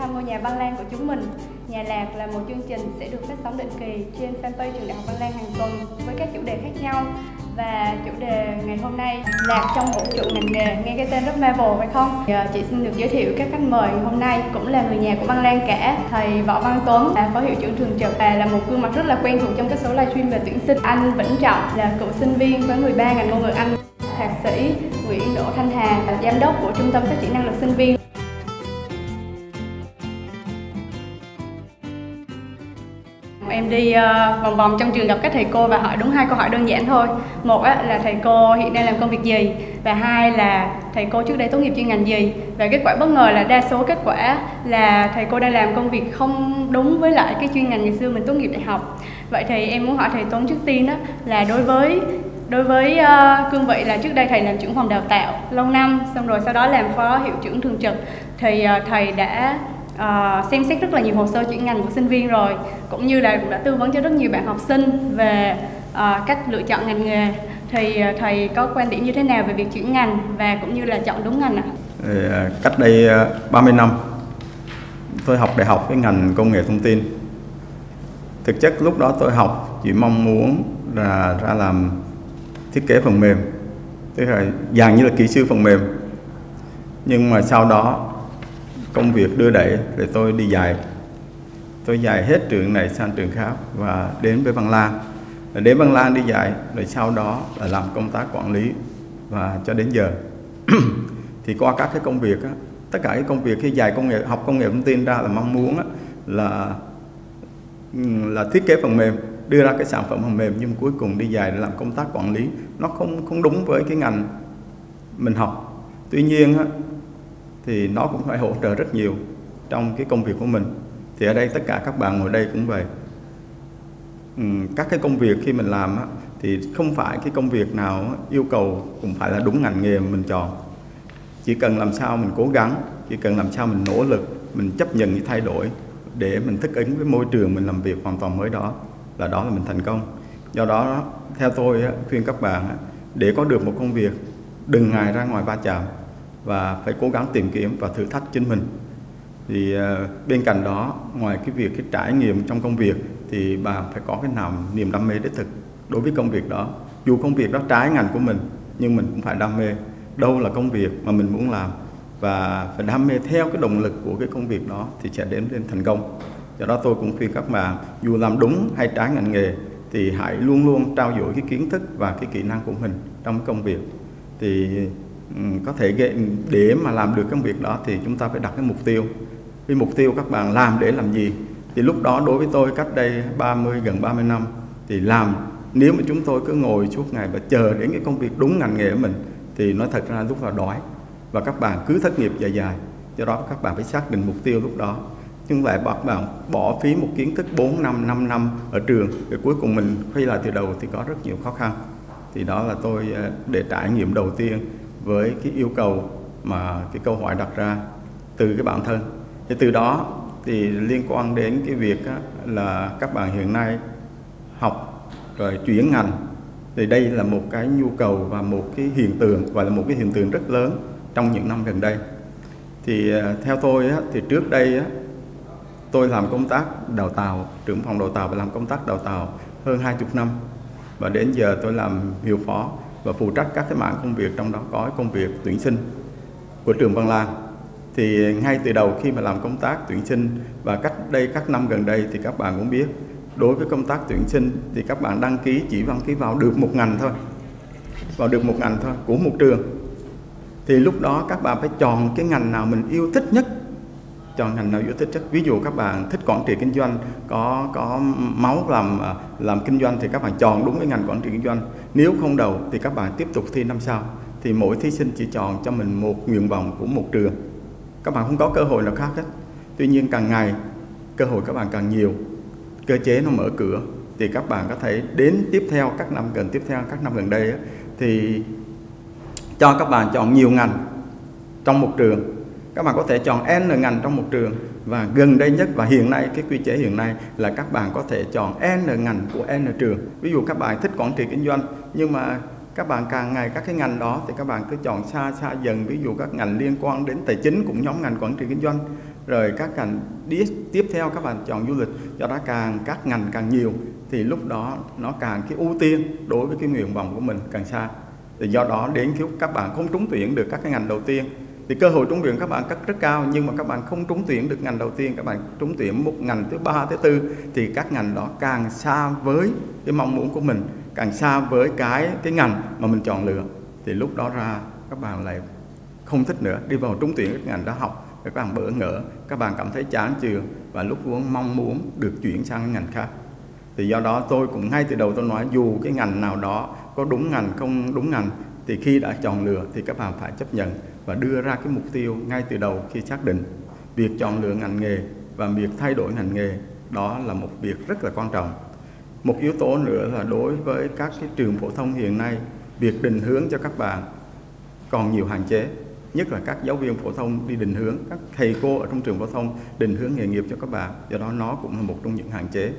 thăm ngôi nhà Văn Lang của chúng mình. Nhà Lạc là một chương trình sẽ được phát sóng định kỳ trên fanpage trường Đại học Văn Lang hàng tuần với các chủ đề khác nhau. Và chủ đề ngày hôm nay Lạc trong vũ trụ ngành nghề, nghe cái tên rất Marvel phải không? Giờ chị xin được giới thiệu các khách mời hôm nay cũng là người nhà của Văn Lang cả. Thầy Võ Văn Tuấn là phó hiệu trưởng trường trực và là một gương mặt rất là quen thuộc trong các số livestream về tuyển sinh. Anh Vĩnh Trọng là cựu sinh viên với 13 ngành ngôn ngữ Anh thạc sĩ Nguyễn Đỗ Thanh Hà, là giám đốc của Trung tâm Phát triển năng lực sinh viên. Em đi uh, vòng vòng trong trường gặp các thầy cô và hỏi đúng hai câu hỏi đơn giản thôi. Một á, là thầy cô hiện nay làm công việc gì và hai là thầy cô trước đây tốt nghiệp chuyên ngành gì. Và kết quả bất ngờ là đa số kết quả là thầy cô đang làm công việc không đúng với lại cái chuyên ngành ngày xưa mình tốt nghiệp đại học. Vậy thì em muốn hỏi thầy Tuấn trước tiên đó là đối với đối với uh, cương vị là trước đây thầy làm trưởng phòng đào tạo lâu năm xong rồi sau đó làm phó hiệu trưởng thường trực thì uh, thầy đã uh, xem xét rất là nhiều hồ sơ chuyển ngành của sinh viên rồi cũng như là cũng đã tư vấn cho rất nhiều bạn học sinh về uh, cách lựa chọn ngành nghề thì uh, thầy có quan điểm như thế nào về việc chuyển ngành và cũng như là chọn đúng ngành ạ? À? Cách đây 30 năm tôi học đại học cái ngành công nghệ thông tin thực chất lúc đó tôi học chỉ mong muốn là ra làm thiết kế phần mềm tức là dạng như là kỹ sư phần mềm nhưng mà sau đó công việc đưa đẩy để tôi đi dạy. Tôi dạy hết trường này sang trường khác và đến với Văn Lang. Đến Văn lan đi dạy rồi sau đó là làm công tác quản lý và cho đến giờ. Thì qua các cái công việc á, tất cả cái công việc khi dạy công nghệ học công nghệ thông tin ra là mong muốn á, là là thiết kế phần mềm đưa ra cái sản phẩm phần mềm nhưng cuối cùng đi dài để làm công tác quản lý. Nó không không đúng với cái ngành mình học. Tuy nhiên á, thì nó cũng phải hỗ trợ rất nhiều trong cái công việc của mình. Thì ở đây tất cả các bạn ngồi đây cũng vậy. Các cái công việc khi mình làm á, thì không phải cái công việc nào yêu cầu cũng phải là đúng ngành nghề mình chọn. Chỉ cần làm sao mình cố gắng chỉ cần làm sao mình nỗ lực mình chấp nhận những thay đổi để mình thích ứng với môi trường mình làm việc hoàn toàn mới đó là đó là mình thành công. Do đó theo tôi khuyên các bạn để có được một công việc đừng ngại ra ngoài va chạm và phải cố gắng tìm kiếm và thử thách chính mình. Thì ờ, bên cạnh đó, ngoài cái việc cái trải nghiệm trong công việc thì bà phải có cái nào niềm đam mê đích thực đối với công việc đó. Dù công việc đó trái ngành của mình, nhưng mình cũng phải đam mê. Đâu là công việc mà mình muốn làm. Và phải đam mê theo cái động lực của cái công việc đó thì sẽ đến đến thành công. Do đó tôi cũng khuyên các bạn dù làm đúng hay trái ngành nghề thì hãy luôn luôn trao dồi cái kiến thức và cái kỹ năng của mình trong công việc. Thì Ừ, có thể để mà làm được công việc đó thì chúng ta phải đặt cái mục tiêu. Cái mục tiêu các bạn làm để làm gì? Thì lúc đó đối với tôi cách đây 30 gần 30 năm thì làm. Nếu mà chúng tôi cứ ngồi suốt ngày và chờ đến cái công việc đúng ngành nghề của mình thì nói thật ra lúc là đói. Và các bạn cứ thất nghiệp dài dài, do đó các bạn phải xác định mục tiêu lúc đó. Nhưng lại bắt bạn bỏ phí một kiến thức 4 năm 5 năm ở trường để cuối cùng mình quay lại từ đầu thì có rất nhiều khó khăn. Thì đó là tôi ờ, để trải nghiệm đầu tiên với cái yêu cầu mà cái câu hỏi đặt ra từ cái bản thân. Thì từ đó thì liên quan đến cái việc á, là các bạn hiện nay học rồi chuyển ngành thì đây là một cái nhu cầu và một cái hiện tượng và là một cái hiện tượng rất lớn trong những năm gần đây. Thì à, theo tôi á, thì trước đây á, tôi làm công tác đào tạo trưởng phòng đào tạo và làm công tác đào tạo hơn 20 năm. Và đến giờ tôi làm hiệu phó và phụ trách các cái mảng công việc, trong đó có công việc tuyển sinh của trường Văn Lang. Thì ngay từ đầu khi mà làm công tác tuyển sinh và cách đây, các năm gần đây thì các bạn cũng biết, đối với công tác tuyển sinh thì các bạn đăng ký chỉ đăng ký vào được một ngành thôi, vào được một ngành thôi, của một trường. Thì lúc đó các bạn phải chọn cái ngành nào mình yêu thích nhất chọn ngành nào yêu thích nhất ví dụ các bạn thích quản trị kinh doanh, có có máu làm làm kinh doanh thì các bạn chọn đúng cái ngành quản trị kinh doanh. Nếu không đầu thì các bạn tiếp tục thi năm sau. Thì mỗi thí sinh chỉ chọn cho mình một nguyện vọng của một trường. Các bạn không có cơ hội nào khác hết. Tuy nhiên càng ngày, cơ hội các bạn càng nhiều. Cơ chế nó mở cửa. Thì các bạn có thể đến tiếp theo các năm gần tiếp theo, các năm gần đây thì cho các bạn chọn nhiều ngành trong một trường các bạn có thể chọn n ngành trong một trường. Và gần đây nhất và hiện nay, cái quy chế hiện nay là các bạn có thể chọn n ngành của n trường. Ví dụ các bạn thích quản trị kinh doanh, nhưng mà các bạn càng ngày các cái ngành đó thì các bạn cứ chọn xa xa dần. Ví dụ các ngành liên quan đến tài chính cũng nhóm ngành quản trị kinh doanh. Rồi các ngành tiếp theo các bạn chọn du lịch, do đó càng các ngành càng nhiều thì lúc đó nó càng cái ưu tiên đối với cái nguyện vọng của mình càng xa. Thì do đó đến khi các bạn không trúng tuyển được các cái ngành đầu tiên thì cơ hội trúng tuyển các bạn rất rất cao, nhưng mà các bạn không trúng tuyển được ngành đầu tiên, các bạn trúng tuyển một ngành thứ ba, thứ tư, thì các ngành đó càng xa với cái mong muốn của mình, càng xa với cái cái ngành mà mình chọn lựa. Thì lúc đó ra, các bạn lại không thích nữa, đi vào trúng tuyển các ngành đó học các bạn bỡ ngỡ, các bạn cảm thấy chán chường và lúc muốn mong muốn được chuyển sang cái ngành khác. Thì do đó tôi cũng ngay từ đầu tôi nói, dù cái ngành nào đó có đúng ngành, không đúng ngành, thì khi đã chọn lựa thì các bạn phải chấp nhận và đưa ra cái mục tiêu ngay từ đầu khi xác định việc chọn lựa ngành nghề và việc thay đổi ngành nghề đó là một việc rất là quan trọng. Một yếu tố nữa là đối với các cái trường phổ thông hiện nay, việc định hướng cho các bạn còn nhiều hạn chế, nhất là các giáo viên phổ thông đi định hướng, các thầy cô ở trong trường phổ thông định hướng nghề nghiệp cho các bạn, do đó nó cũng là một trong những hạn chế.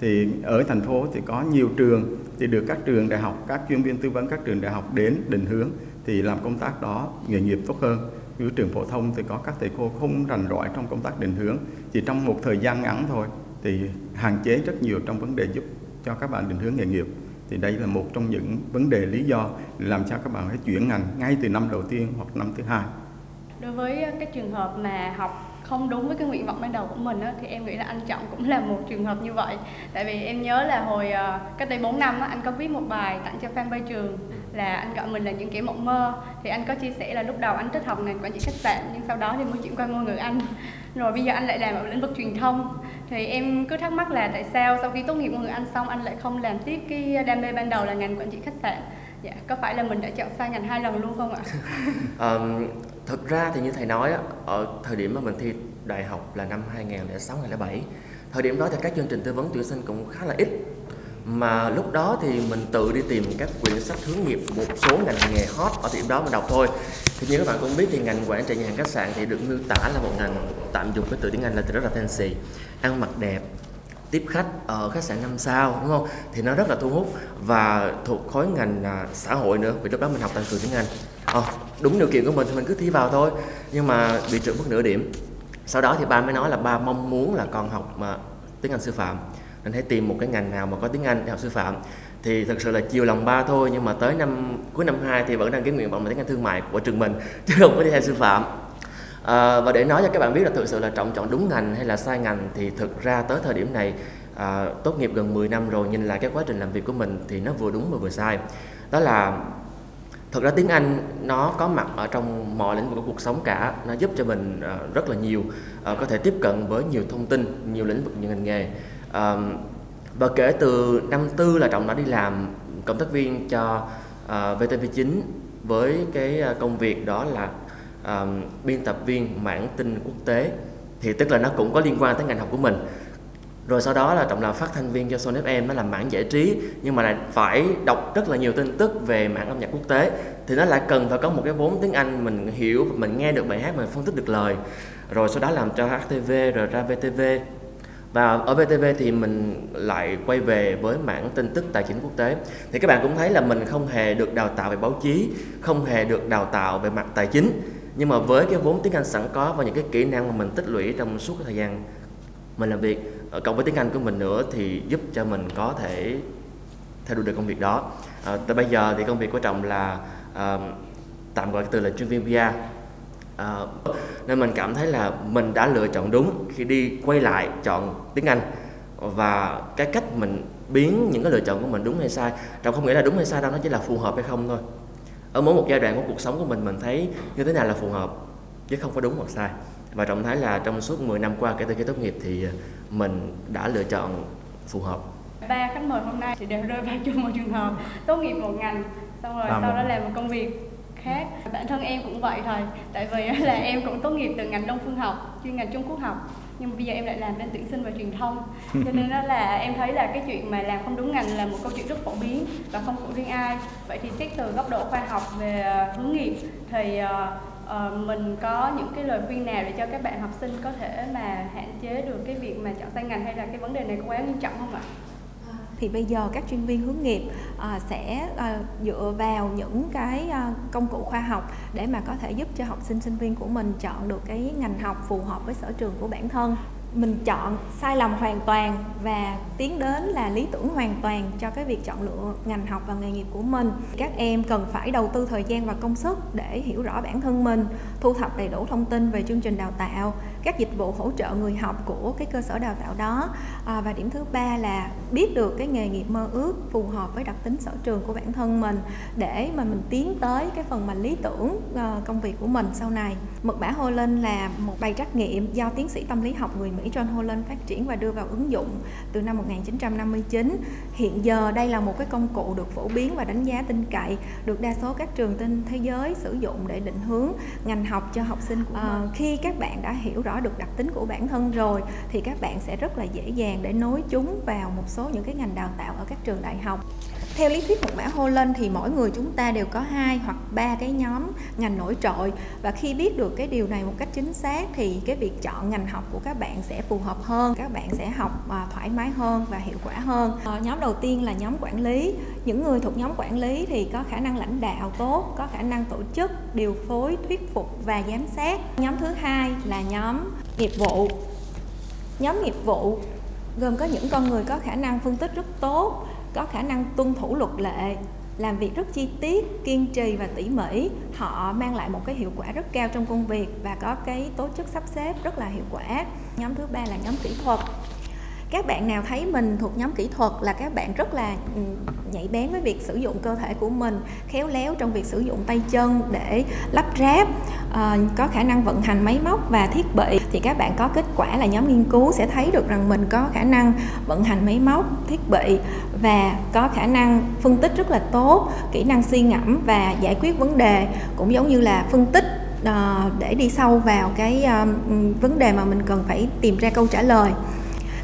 Thì ở thành phố thì có nhiều trường thì được các trường đại học, các chuyên viên tư vấn các trường đại học đến định hướng thì làm công tác đó nghề nghiệp tốt hơn. Như trường phổ thông thì có các thầy cô không rành rõi trong công tác định hướng chỉ trong một thời gian ngắn thôi thì hạn chế rất nhiều trong vấn đề giúp cho các bạn định hướng nghề nghiệp. Thì đây là một trong những vấn đề lý do làm sao các bạn phải chuyển ngành ngay từ năm đầu tiên hoặc năm thứ hai. Đối với ờ, cái trường hợp mà học không đúng với cái nguyện vọng ban đầu của mình á, thì em nghĩ là anh Trọng cũng là một trường hợp như vậy. Tại vì em nhớ là hồi ờ, cách đây 4 năm á, anh có viết một bài tặng cho fanpage trường là anh gọi mình là những kẻ mộng mơ. Thì anh có chia sẻ là lúc đầu anh thích học ngành quản trị khách sạn nhưng sau đó thì mới chuyển qua ngôn ngữ Anh. Rồi bây giờ anh lại làm ở lĩnh vực truyền thông. Thì em cứ thắc mắc là tại sao sau khi tốt nghiệp ngôn ngữ Anh xong anh lại không làm tiếp cái đam mê ban đầu là ngành quản trị khách sạn? Dạ có phải là mình đã chọn sai ngành hai lần luôn không ạ? Um, thực ra thì như thầy nói ở thời điểm mà mình thi đại học là năm 2006 2007 thời điểm đó thì các chương trình tư vấn tuyển sinh cũng khá là ít mà lúc đó thì mình tự đi tìm các quyển sách hướng nghiệp một số ngành nghề hot ở điểm đó mình đọc thôi. Thì như các bạn cũng biết thì ngành quản trị nhà hàng khách sạn thì được miêu tả là một ngành tạm dùng cái từ tiếng Anh là từ rất là fancy ăn mặc đẹp tiếp khách ở khách sạn năm sao đúng không? Thì nó rất là thu hút và thuộc khối ngành à, xã hội nữa vì lúc đó mình học tăng cường tiếng Anh. À, đúng điều kiện của mình thì mình cứ thi vào thôi nhưng mà bị trượt mất nửa điểm. Sau đó thì ba mới nói là ba mong muốn là con học mà tiếng Anh sư phạm nên hãy tìm một cái ngành nào mà có tiếng Anh để học sư phạm. Thì thật sự là chiều lòng ba thôi nhưng mà tới năm cuối năm 2 thì vẫn đăng ký nguyện vọng tiếng Anh thương mại của trường mình chứ không có đi theo sư phạm. À, và để nói cho các bạn biết là thực sự là trọng chọn đúng ngành hay là sai ngành thì thực ra tới thời điểm này à, tốt nghiệp gần 10 năm rồi nhìn lại cái quá trình làm việc của mình thì nó vừa đúng và vừa sai. Đó là thực ra tiếng Anh nó có mặt ở trong mọi lĩnh vực của cuộc sống cả nó giúp cho mình à, rất là nhiều à, có thể tiếp cận với nhiều thông tin nhiều lĩnh vực nhiều ngành nghề uh, và kể từ năm tư là trọng đã đi làm cộng tác viên cho ờ, uh, VTV9 với cái ờ, công việc đó là uh, biên tập viên mảng tin quốc tế. Thì tức là nó cũng có liên quan tới ngành học của mình. Rồi sau đó là trọng làm phát thanh viên cho Son FM nó làm mảng giải trí nhưng mà lại phải đọc rất là nhiều tin tức về mảng âm nhạc quốc tế. Thì nó lại cần phải có một cái vốn tiếng Anh mình hiểu mình nghe được bài hát mình phân tích được lời. Rồi sau đó làm cho HTV rồi ra VTV và ở VTV thì mình lại quay về với mảng tin tức tài chính quốc tế. Thì các bạn cũng thấy là mình không hề được đào tạo về báo chí không hề được đào tạo về mặt tài chính. Nhưng mà với cái vốn tiếng Anh sẵn có và những cái kỹ năng mà mình tích lũy trong suốt cái thời gian mình làm việc ờ, cộng với tiếng Anh của mình nữa thì giúp cho mình có thể theo đuổi được công việc đó. À, tới bây giờ thì công việc của trọng là à, tạm gọi từ là chuyên viên PR à, nên mình cảm thấy là mình đã lựa chọn đúng khi đi quay lại chọn tiếng Anh. Và cái cách mình biến những cái lựa chọn của mình đúng hay sai trọng không nghĩ là đúng hay sai đâu nó chỉ là phù hợp hay không thôi. Ở mỗi một giai đoạn của cuộc sống của mình mình thấy như thế nào là phù hợp chứ không có đúng hoặc sai. Và trọng thấy là trong suốt 10 năm qua kể từ khi tốt nghiệp thì mình đã lựa chọn phù hợp. Ba khách mời hôm nay thì đều rơi vào chung một trường hợp. Tốt nghiệp một ngành xong rồi sau đó làm một công việc khác. Bản thân em cũng vậy thôi tại vì là em cũng tốt nghiệp từ ngành đông phương học chuyên ngành trung quốc học nhưng bây giờ em lại làm bên tuyển sinh và truyền thông. Cho nên đó là em thấy là cái chuyện mà làm không đúng ngành là một câu chuyện rất phổ biến và không của riêng ai. Vậy thì xét từ góc độ khoa học về ờ, hướng nghiệp thì uh, mình có những cái lời khuyên nào để cho các bạn học sinh có thể mà hạn chế được cái việc mà chọn sai ngành hay là cái vấn đề này có quá nghiêm trọng không ạ? Thì bây giờ các chuyên viên hướng nghiệp uh, sẽ uh, dựa vào những cái uh, công cụ khoa học để mà có thể giúp cho học sinh sinh viên của mình chọn được cái ngành học phù hợp với sở trường của bản thân. Mình chọn sai lầm hoàn toàn và tiến đến là lý tưởng hoàn toàn cho cái việc chọn lựa ngành học và nghề nghiệp của mình. Các em cần phải đầu tư thời gian và công sức để hiểu rõ bản thân mình thu thập đầy đủ thông tin về chương trình đào tạo các dịch vụ hỗ trợ người học của cái cơ sở đào tạo đó. À, và điểm thứ ba là biết được cái nghề nghiệp mơ ước phù hợp với đặc tính sở trường của bản thân mình để mà mình tiến tới cái phần mà lý tưởng uh, công việc của mình sau này. Mật mã Holland là một bài trắc nghiệm do tiến sĩ tâm lý học người Mỹ John Holland phát triển và đưa vào ứng dụng từ năm 1959 hiện giờ đây là một cái công cụ được phổ biến và đánh giá tin cậy được đa số các trường trên thế giới sử dụng để định hướng ngành học cho học sinh của mình. À, khi các bạn đã hiểu rõ rõ được đặc tính của bản thân rồi, thì các bạn sẽ rất là dễ dàng để nối chúng vào một số những cái ngành đào tạo ở các trường đại học theo lý thuyết mật mã Holland thì mỗi người chúng ta đều có hai hoặc ba cái nhóm ngành nổi trội. Và khi biết được cái điều này một cách chính xác thì cái việc chọn ngành học của các bạn sẽ phù hợp hơn, các bạn sẽ học à, thoải mái hơn và hiệu quả hơn. Ờ, nhóm đầu tiên là nhóm quản lý. Những người thuộc nhóm quản lý thì có khả năng lãnh đạo tốt, có khả năng tổ chức, điều phối, thuyết phục và giám sát. Nhóm thứ hai là nhóm nghiệp vụ. Nhóm nghiệp vụ gồm có những con người có khả năng phân tích rất tốt có khả năng tuân thủ luật lệ, làm việc rất chi tiết, kiên trì và tỉ mỉ. Họ mang lại một cái hiệu quả rất cao trong công việc và có cái tố chức sắp xếp rất là hiệu quả. Nhóm thứ ba là nhóm kỹ thuật các bạn nào thấy mình thuộc nhóm kỹ thuật là các bạn rất là ừ, nhạy bén với việc sử dụng cơ thể của mình khéo léo trong việc sử dụng tay chân để lắp ráp uh, có khả năng vận hành máy móc và thiết bị thì các bạn có kết quả là nhóm nghiên cứu sẽ thấy được rằng mình có khả năng vận hành máy móc thiết bị và có khả năng phân tích rất là tốt kỹ năng suy ngẫm và giải quyết vấn đề cũng giống như là phân tích uh, để đi sâu vào cái uh, vấn đề mà mình cần phải tìm ra câu trả lời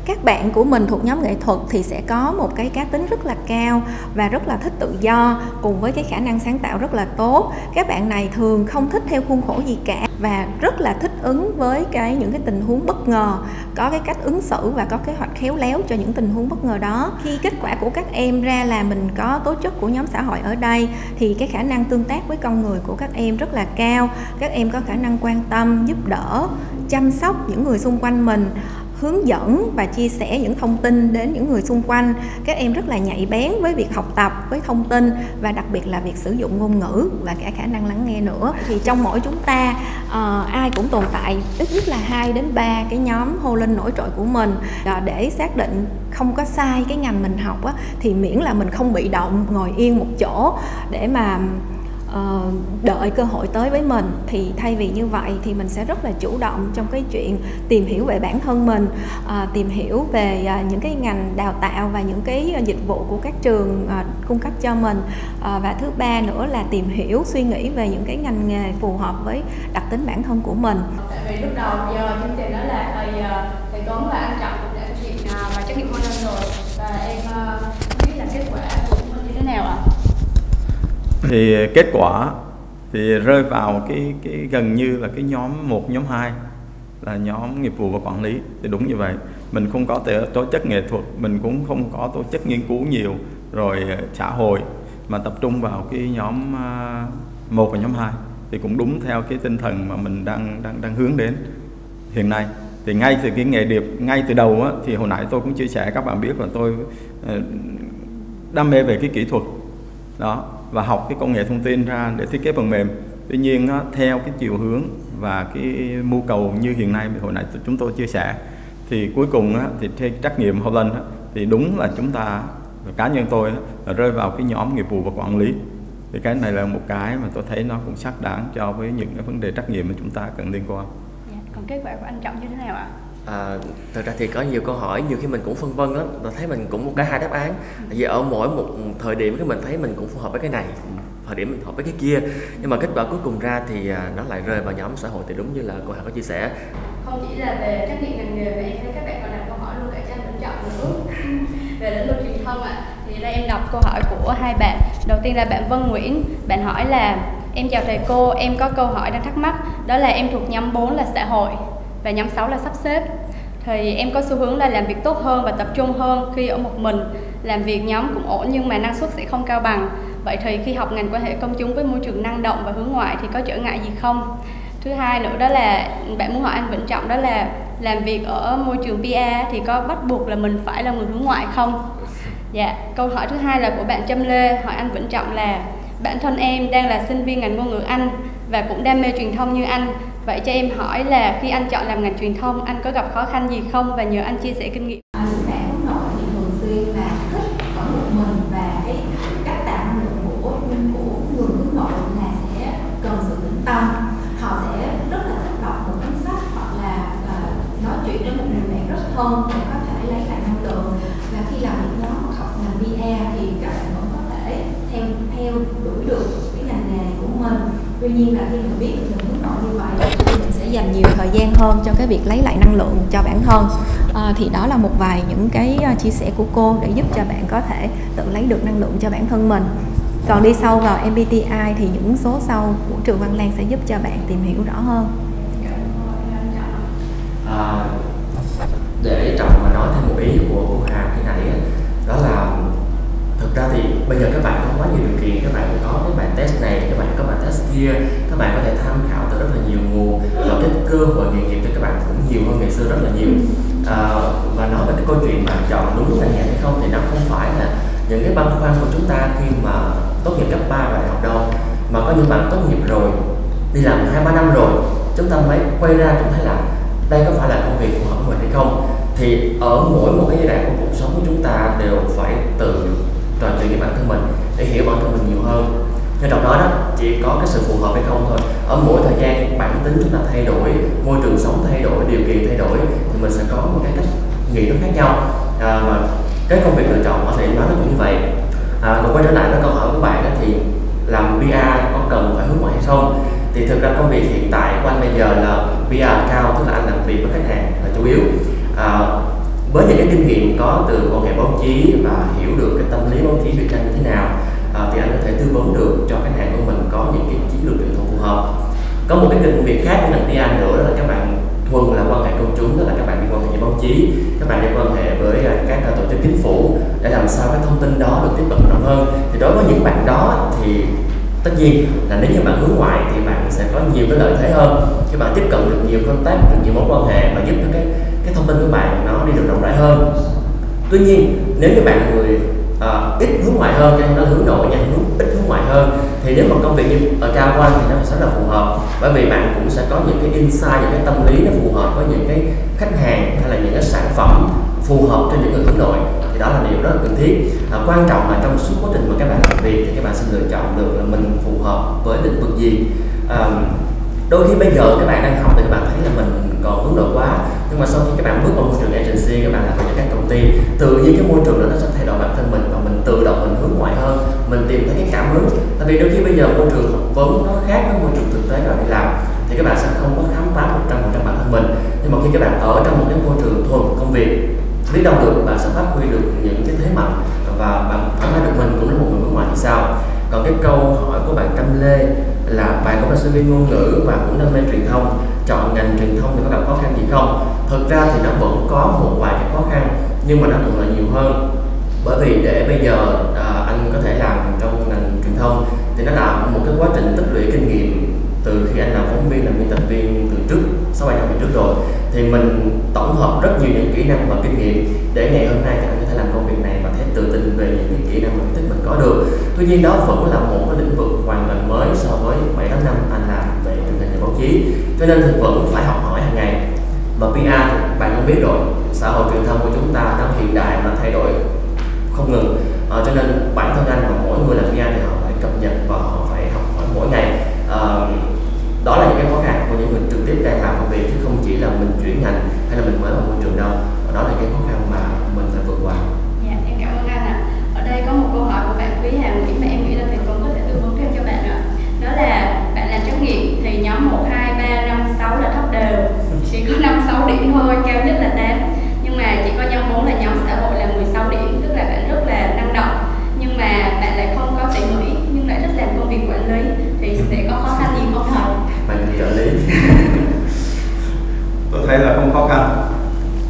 các bạn của mình thuộc nhóm nghệ thuật thì sẽ có một cái cá tính rất là cao và rất là thích tự do, cùng với cái khả năng sáng tạo rất là tốt. Các bạn này thường không thích theo khuôn khổ gì cả và rất là thích ứng với cái những cái tình huống bất ngờ, có cái cách ứng xử và có kế hoạch khéo léo cho những tình huống bất ngờ đó. Khi kết quả của các em ra là mình có tố chất của nhóm xã hội ở đây, thì cái khả năng tương tác với con người của các em rất là cao. Các em có khả năng quan tâm, giúp đỡ, chăm sóc những người xung quanh mình hướng dẫn và chia sẻ những thông tin đến những người xung quanh. Các em rất là nhạy bén với việc học tập với thông tin và đặc biệt là việc sử dụng ngôn ngữ và cả khả năng lắng nghe nữa. Thì trong mỗi chúng ta uh, ai cũng tồn tại ít nhất là hai đến ba cái nhóm hô lên nổi trội của mình. Uh, để xác định không có sai cái ngành mình học á, thì miễn là mình không bị động ngồi yên một chỗ để mà uh, đợi cơ hội tới với mình thì thay vì như vậy thì mình sẽ rất là chủ động trong cái chuyện tìm hiểu về bản thân mình uh, tìm hiểu về uh, những cái ngành đào tạo và những cái dịch vụ của các trường uh, cung cấp cho mình. Uh, và thứ ba nữa là tìm hiểu suy nghĩ về những cái ngành nghề phù hợp với đặc tính bản thân của mình. Tại vì lúc đầu giờ chương trình đó là thầy thầy Tuấn và anh Trọng cũng đã thực hiện à, trách nhiệm nghiệm rồi. Và em không biết là kết quả của mình như thế nào ạ? à? Thì ờ, kết quả thì rơi vào cái cái gần như là cái nhóm một nhóm hai là nhóm nghiệp vụ và quản lý. Thì đúng như vậy mình không có tố chất nghệ thuật mình cũng không có tổ chức nghiên cứu nhiều rồi ờ, xã hội mà tập trung vào cái nhóm ờ, một và nhóm hai. Thì cũng đúng theo cái tinh thần mà mình đang đang đang hướng đến hiện nay. Thì ngay từ cái nghề điệp ngay từ đầu á, thì hồi nãy tôi cũng chia sẻ các bạn biết là tôi đam mê về cái kỹ thuật. Đó và học cái công nghệ thông tin ra để thiết kế phần mềm tuy nhiên theo cái chiều hướng và cái mưu cầu như hiện nay hồi nãy chúng tôi chia sẻ thì cuối cùng thì theo trách nhiệm Holland lên thì đúng là chúng ta cá nhân tôi là rơi vào cái nhóm nghiệp vụ và quản lý thì cái này là một cái mà tôi thấy nó cũng xác đáng cho với những cái vấn đề trách nhiệm mà chúng ta cần liên quan. Dạ, còn kết quả của anh Trọng như thế nào ạ? À, thật ra thì có nhiều câu hỏi nhiều khi mình cũng phân vân lắm. Tôi thấy mình cũng một cái hai đáp án. Vì ở mỗi một thời điểm cái mình thấy mình cũng phù hợp với cái này thời điểm mình hợp với cái kia. Nhưng mà kết quả cuối cùng ra thì à, nó lại rơi vào nhóm xã hội thì đúng như là cô Hà có chia sẻ. Không chỉ là về trách nhiệm ngành nghề mà em thấy các bạn còn đặt câu hỏi luôn cả trang lĩnh chọn nữa về lĩnh vực truyền thông ạ. À. thì đây em đọc câu hỏi của hai bạn. Đầu tiên là bạn Vân Nguyễn. Bạn hỏi là em chào thầy cô em có câu hỏi đang thắc mắc. Đó là em thuộc nhóm 4 là xã hội và nhóm 6 là sắp xếp. Thì em có xu hướng là làm việc tốt hơn và tập trung hơn khi ở một mình. Làm việc nhóm cũng ổn nhưng mà năng suất sẽ không cao bằng. Vậy thì khi học ngành quan hệ công chúng với môi trường năng động và hướng ngoại thì có trở ngại gì không? Thứ hai nữa đó là bạn muốn hỏi anh Vĩnh Trọng đó là làm việc ở môi trường PR thì có bắt buộc là mình phải là người hướng ngoại không? Dạ câu hỏi thứ hai là của bạn Trâm Lê hỏi anh Vĩnh Trọng là bản thân em đang là sinh viên ngành ngôn ngữ Anh và cũng đam mê truyền thông như anh vậy cho em hỏi là khi anh chọn làm ngành truyền thông anh có gặp khó khăn gì không? Và nhờ anh chia sẻ kinh nghiệm. Những bạn hướng nội thì thường xuyên là thích ở một mình và cái cách tạo năng lượng của của người hướng nội là sẽ cần sự tĩnh tâm. Họ sẽ rất là thích đọc một cuốn sách hoặc là uh, nói chuyện với một người bạn rất thân để có thể lấy lại năng lượng. Và khi làm việc nhóm hoặc học ngành VR thì các bạn vẫn có thể theo theo đuổi được cái ngành nghề của mình. Tuy nhiên là khi mình biết được mình hướng nội như vậy thì mình sẽ dành nhiều thời gian hơn cho cái việc lấy lại năng lượng cho bản thân. À, thì đó là một vài những cái ờ, chia sẻ của cô để giúp cho bạn có thể tự lấy được năng lượng cho bản thân mình. Còn đi sâu vào MBTI thì những số sau của trường Văn Lan sẽ giúp cho bạn tìm hiểu rõ hơn. À, để trọng mà nói thêm một ý của cô Hà cái này đó là thực ra thì bây giờ các bạn có quá nhiều điều kiện các bạn có cái bài test này các bạn có bài test các bạn có thể tham khảo từ rất là nhiều nguồn và cái cơ hội nghề nghiệp cho các bạn cũng nhiều hơn ngày xưa rất là nhiều. À, và nói về cái câu chuyện mà chọn đúng ngành nghề hay không thì nó không phải là những cái băn khoăn của chúng ta khi mà tốt nghiệp cấp 3 và đại học đâu mà có những bạn tốt nghiệp rồi đi làm hai ba năm rồi chúng ta mới quay ra chúng thấy là đây có phải là công việc phù hợp với mình hay không? Thì ở mỗi một cái giai đoạn của cuộc sống của chúng ta đều phải tự trò chuyện với bản thân mình để hiểu bản thân mình nhiều hơn nhưng trong đó đó chỉ có cái sự phù hợp hay không thôi. Ở mỗi thời gian bản tính chúng ta thay đổi môi trường sống thay đổi điều kiện thay đổi thì mình sẽ có một cái cách nghĩ nó khác nhau. À, mà cái công việc lựa chọn có thể nói nó cũng như vậy. À, còn quay trở lại với câu hỏi của bạn đó, thì làm PR có cần phải hướng ngoại hay không? Thì thực ra công việc hiện tại của anh bây giờ là PR cao tức là anh làm việc với khách hàng là chủ yếu. À, với những cái kinh nghiệm có từ quan hệ báo chí và hiểu được cái tâm lý báo chí Việt Nam như thế nào à, thì anh có thể tư vấn được cho khách hàng của mình có những cái chiến lược truyền thông phù hợp. Có một cái kinh việc khác của ngành PR nữa đó là các bạn thuần là quan hệ công chúng đó là các bạn đi quan hệ với báo chí các bạn đi quan hệ với à, các à, tổ chức chính phủ để làm sao cái thông tin đó được tiếp cận rộng hơn. Thì đối với những bạn đó thì tất nhiên là nếu như bạn hướng ngoại thì bạn sẽ có nhiều cái lợi thế hơn. Khi bạn tiếp cận được nhiều contact được nhiều mối quan hệ và giúp cho cái cái thông tin của bạn nó đi được rộng rãi hơn. Tuy nhiên nếu như bạn người uh, ít hướng ngoại hơn nên nó hướng nội nha hướng ít hướng ngoại hơn. Thì nếu mà công việc như ở cao quan thì nó sẽ rất là phù hợp bởi vì bạn cũng sẽ có những cái insight những cái tâm lý nó phù hợp với những cái khách hàng hay là những cái sản phẩm phù hợp cho những người hướng nội. Thì đó là điều rất là cần thiết. À, quan trọng là trong suốt quá trình mà các bạn làm việc thì các bạn sẽ lựa chọn được là mình phù hợp với lĩnh vực gì. À, đôi khi bây giờ các bạn đang học thì các bạn thấy là mình còn hướng nội quá. Nhưng mà sau khi các bạn bước vào môi trường agency, các bạn làm việc cho các công ty, tự nhiên cái môi trường đó nó sẽ thay đổi bản thân mình và mình tự động mình hướng ngoại hơn, mình tìm thấy cái cảm hứng. Tại vì đôi khi bây giờ môi trường học vấn nó khác với môi trường thực tế các bạn đi làm, thì các bạn sẽ không có khám phá một trăm phần trăm bản thân mình. Nhưng mà khi các bạn ở trong một cái môi trường thuần công việc, biết đâu được bạn sẽ phát huy được những cái thế mạnh và bạn cảm thấy được mình cũng là một người hướng ngoại thì sao? Còn cái câu hỏi của bạn tâm Lê là bạn cũng là sinh viên ngôn ngữ và cũng đam mê truyền thông chọn ngành truyền thông thì có gặp khó khăn gì không? Thực ra thì nó vẫn có một vài cái khó khăn nhưng mà nó cũng là nhiều hơn. Bởi vì để bây giờ à, anh có thể làm trong ngành truyền thông thì nó là một cái quá trình tích lũy kinh nghiệm từ khi anh làm phóng viên làm biên tập viên từ trước sáu bảy năm về trước rồi. Thì mình tổng hợp rất nhiều những kỹ năng và kinh nghiệm để ngày hôm nay thì anh có thể làm công việc này và thấy tự tin về những cái kỹ năng và kiến thức mình có được. Tuy nhiên đó vẫn là một cái lĩnh vực hoàn toàn mới so với bảy tám năm anh làm về ngành báo chí. Cho nên thì vẫn phải học hỏi hàng ngày. Và PR thì bạn cũng biết rồi xã hội truyền thông của chúng ta đang hiện đại và thay đổi không ngừng. À, cho nên bản thân anh và mỗi người làm PR thì họ phải cập nhật và họ phải học hỏi mỗi ngày. À, đó là những cái khó khăn của những người trực tiếp đang làm công việc chứ không chỉ là mình chuyển ngành hay là mình mới vào môi trường đâu. Và đó là cái khó khăn mà mình phải vượt qua hỏi của bạn quý hà nguyễn mà em nghĩ là thầy Tuấn có thể tư vấn thêm cho bạn ạ. Đó là bạn làm trắc nghiệm thì nhóm 1, 2, 3, 5, 6 là thấp đều. Chỉ có 5, 6 điểm thôi cao nhất là 8 nhưng mà chỉ có nhóm 4 là nhóm xã hội là 16 điểm tức là bạn rất là năng động. Nhưng mà bạn lại không có tỉ mỉ nhưng lại rất làm công việc quản lý thì sẽ có khó khăn gì không thầy bạn trợ lý. Tôi thấy là không khó khăn.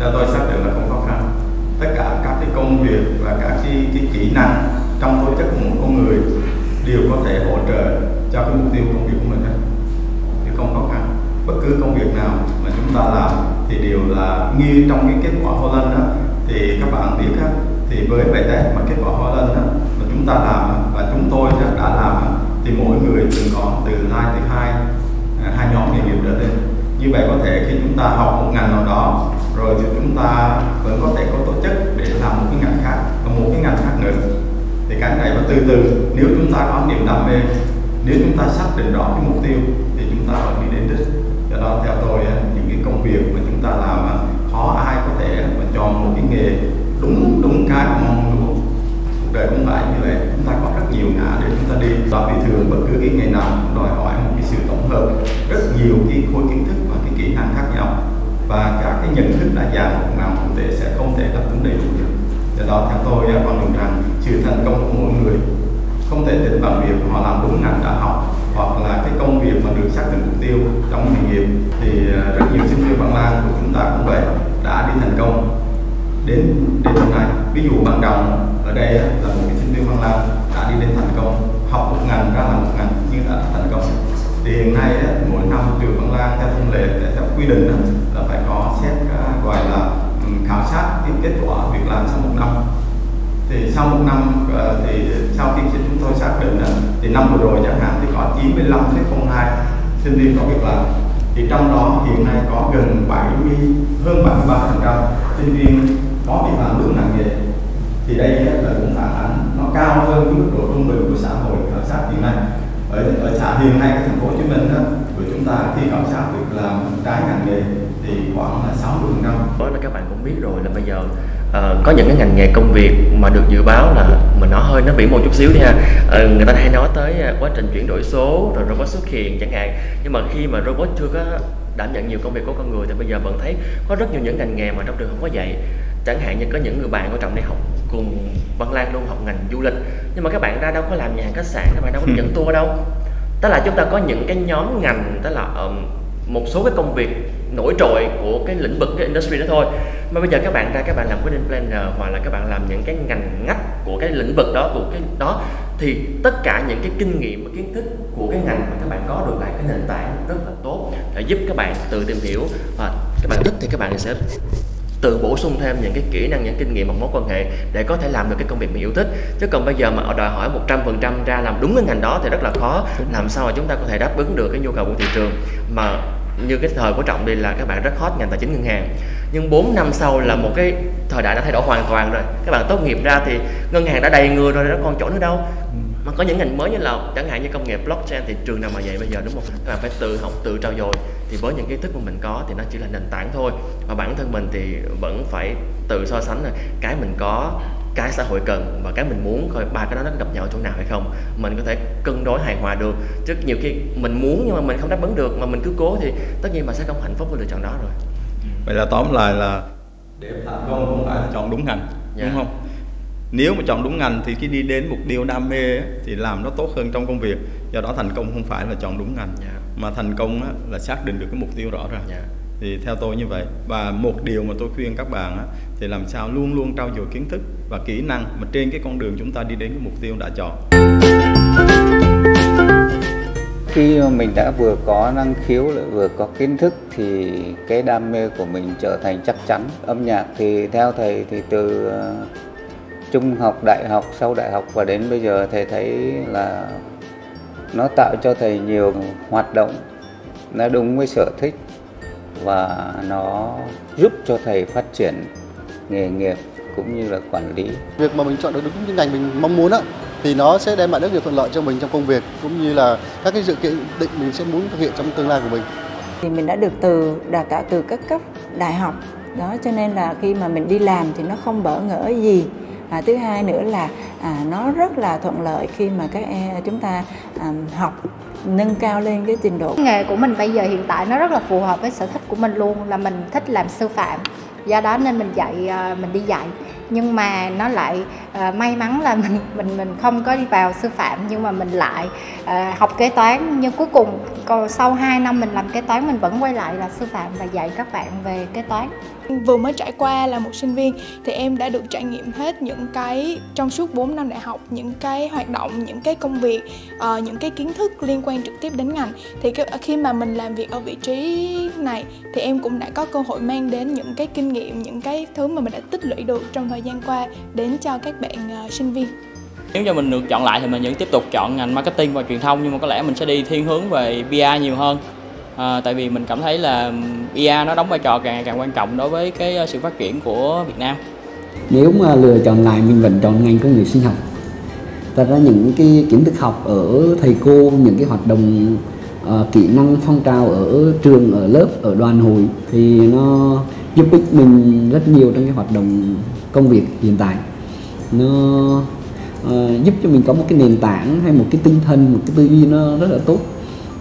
Cho tôi xác định là không khó khăn. Tất cả các cái công việc và các cái, cái kỹ năng trong tố chất của một con người đều có thể hỗ trợ cho cái mục tiêu công việc của mình hết. Thì không khó khăn. Bất cứ công việc nào mà chúng ta làm thì đều là như trong cái kết quả Holland đó. Thì các bạn biết á, thì với bài test mà kết quả Holland đó mà chúng ta làm và chúng tôi đã làm thì mỗi người từng còn từ hai từ hai hai nhóm nghề nghiệp trở lên. Như vậy có thể khi chúng ta học một ngành nào đó rồi thì chúng ta vẫn có thể có tổ chức để làm một cái ngành khác và một cái ngành khác nữa thì cái này và từ từ, nếu chúng ta có niềm đam mê, nếu chúng ta xác định rõ cái mục tiêu, thì chúng ta vẫn đi đến đích. Do đó, theo tôi những cái công việc mà chúng ta làm khó ai có thể mà chọn một cái nghề đúng đúng cái mà mong muốn cuộc đời cũng phải như vậy chúng ta có rất nhiều ngã để chúng ta đi. Và vì thường bất cứ cái nghề nào cũng đòi hỏi một cái sự tổng hợp, rất nhiều cái khối kiến thức và cái kỹ năng khác nhau. Và các cái nhận thức đa dạng của nào cũng thể sẽ không thể đáp ứng đầy đủ được do đó theo tôi quan điểm rằng sự thành công của mỗi người. Không thể tính bằng việc họ làm đúng ngành đã học, hoặc là cái công việc mà được xác định mục tiêu trong nghề nghiệp. Thì à, rất nhiều sinh viên Văn lang của chúng ta cũng vậy, đã đi thành công. Đến đến hôm nay, ví dụ bạn đồng ở đây là một cái sinh viên Văn lang đã đi đến thành công, học một ngành, ra làm một ngành nhưng đã thành công. Thì hiện nay mỗi năm trường Văn lang theo thông lệ, theo quy định là phải có xét à, gọi là khảo sát tìm kết quả việc làm sau một năm. Thì sau một năm ờ, thì sau khi chúng tôi xác định là thì năm vừa rồi chẳng hạn thì có 95,02 sinh viên có việc làm. Thì trong đó hiện nay có gần 70 hơn 73 phần trăm sinh viên có việc làm đúng ngành nghề. Thì đây là cũng phản ánh nó cao hơn cái mức độ trung bình của xã hội khảo sát hiện nay. Ở ở xã hiện nay cái thành phố Hồ Chí Minh đó của chúng ta khi khảo sát việc làm trái ngành nghề thì khoảng là 60 phần trăm. Đó là các bạn cũng biết rồi là bây giờ uh, có những cái ngành nghề công việc mà được dự báo là mình nói hơi nó bị một chút xíu đi ha. Uh, người ta hay nói tới uh, quá trình chuyển đổi số rồi robot xuất hiện chẳng hạn. Nhưng mà khi mà robot chưa có đảm nhận nhiều công việc của con người thì bây giờ vẫn thấy có rất nhiều những ngành nghề mà trong trường không có dạy. Chẳng hạn như có những người bạn ở trong đây học cùng Văn Lan luôn học ngành du lịch. Nhưng mà các bạn ra đâu có làm nhà hàng khách sạn các bạn đâu có dẫn tour đâu. Tức là chúng ta có những cái nhóm ngành tức là um, một số cái công việc nổi trội của cái lĩnh vực, cái industry đó thôi. Mà bây giờ các bạn ra, các bạn làm wedding planner, hoặc là các bạn làm những cái ngành ngách của cái lĩnh vực đó, của cái đó, thì tất cả những cái kinh nghiệm và kiến thức của cái ngành mà các bạn có được lại cái nền tảng rất là tốt để giúp các bạn tự tìm hiểu. Và các bạn thích thì các bạn sẽ tự bổ sung thêm những cái kỹ năng, những kinh nghiệm và mối quan hệ để có thể làm được cái công việc mình yêu thích. Chứ còn bây giờ mà đòi hỏi 100% ra làm đúng cái ngành đó thì rất là khó. Làm sao mà chúng ta có thể đáp ứng được cái nhu cầu của thị trường mà như cái thời của trọng đi là các bạn rất hot ngành tài chính ngân hàng. Nhưng 4 năm sau là một cái thời đại đã thay đổi hoàn toàn rồi. Các bạn tốt nghiệp ra thì ngân hàng đã đầy người rồi nó còn chỗ nữa đâu. Mà có những ngành mới như là chẳng hạn như công nghệ blockchain thì trường nào mà dạy bây giờ, đúng không? Các bạn phải tự học, tự trau dồi. Thì với những kiến thức mà mình có thì nó chỉ là nền tảng thôi. Và bản thân mình thì vẫn phải tự so sánh là cái mình có cái xã hội cần và cái mình muốn coi ba cái đó nó gặp nhau ở chỗ nào hay không mình có thể cân đối hài hòa được chứ nhiều khi mình muốn nhưng mà mình không đáp ứng được mà mình cứ cố thì tất nhiên mà sẽ không hạnh phúc với lựa chọn đó rồi vậy là tóm lại là để thành công không phải là chọn đúng ngành yeah. đúng dạ. không nếu mà chọn đúng ngành thì khi đi đến mục tiêu đam mê thì làm nó tốt hơn trong công việc do đó thành công không phải là chọn đúng ngành yeah. Dạ. mà thành công là xác định được cái mục tiêu rõ ràng yeah dạ thì theo tôi như vậy. Và một điều mà tôi khuyên các bạn á, thì làm sao luôn luôn trau dồi kiến thức và kỹ năng mà trên cái con đường chúng ta đi đến cái mục tiêu đã chọn. Khi mình đã vừa có năng khiếu lại vừa có kiến thức thì cái đam mê của mình trở thành chắc chắn âm nhạc. Thì theo thầy thì từ ờ, trung học đại học sau đại học và đến bây giờ thầy thấy là nó tạo cho thầy nhiều hoạt động. Nó đúng với sở thích và nó giúp cho thầy phát triển nghề nghiệp cũng như là quản lý. Việc mà mình chọn được đúng cái ngành mình mong muốn á thì nó sẽ đem lại rất nhiều thuận lợi cho mình trong công việc cũng như là các cái dự kiện định mình sẽ muốn thực hiện trong tương lai của mình. Thì mình đã được từ đào tạo từ các cấp đại học đó cho nên là khi mà mình đi làm thì nó không bỡ ngỡ gì à, thứ hai nữa là à, nó rất là thuận lợi khi mà các em chúng ta à, học nâng cao lên cái trình độ. Nghề của mình bây giờ hiện tại nó rất là phù hợp với sở thích của mình luôn là mình thích làm sư phạm. Do đó nên mình dạy ờ, mình đi dạy. Nhưng mà nó lại uh, may mắn là mình mình mình không có đi vào sư phạm nhưng mà mình lại uh, học kế toán. Nhưng cuối cùng còn sau 2 năm mình làm kế toán mình vẫn quay lại là sư phạm và dạy các bạn về kế toán. Vừa mới trải qua là một sinh viên thì em đã được trải nghiệm hết những cái trong suốt 4 năm đại học, những cái hoạt động, những cái công việc, uh, những cái kiến thức liên quan trực tiếp đến ngành. Thì khi mà mình làm việc ở vị trí này thì em cũng đã có cơ hội mang đến những cái kinh nghiệm, những cái thứ mà mình đã tích lũy được trong thời gian qua đến cho các bạn uh, sinh viên. Nếu cho mình được chọn lại thì mình vẫn tiếp tục chọn ngành marketing và truyền thông nhưng mà có lẽ mình sẽ đi thiên hướng về PR nhiều hơn à, tại vì mình cảm thấy là IA nó đóng vai trò càng càng quan trọng đối với cái ờ, sự phát triển của Việt Nam. Nếu mà lựa chọn lại mình vẫn chọn ngành công nghệ sinh học thật ra những cái kiến thức học ở thầy cô những cái hoạt động uh, kỹ năng phong trào ở trường ở lớp ở đoàn hội thì nó giúp ích mình rất nhiều trong cái hoạt động công việc hiện tại. Nó uh, giúp cho mình có một cái nền tảng hay một cái tinh thần một cái tư duy nó rất là tốt